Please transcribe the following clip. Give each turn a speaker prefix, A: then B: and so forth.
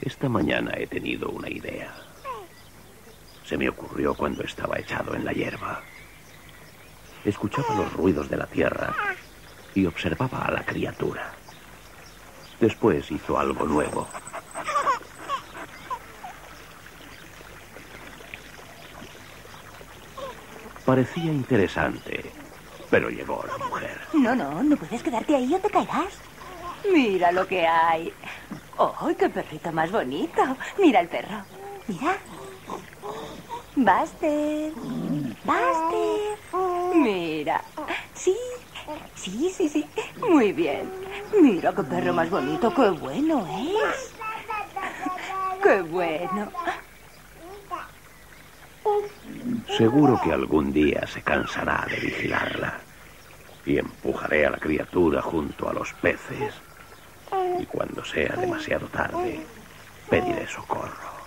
A: Esta mañana he tenido una idea. Se me ocurrió cuando estaba echado en la hierba. Escuchaba los ruidos de la tierra y observaba a la criatura. Después hizo algo nuevo. Parecía interesante, pero llegó la mujer.
B: No, no, no puedes quedarte ahí o te caerás. Mira lo que hay. ¡Ay, qué perrito más bonito! Mira el perro. Mira. Buster. Buster. Mira. Sí. Sí, sí, sí. Muy bien. Mira qué perro más bonito. Qué bueno es. Qué bueno.
A: Seguro que algún día se cansará de vigilarla. Y empujaré a la criatura junto a los peces. Y cuando sea demasiado tarde, pediré socorro.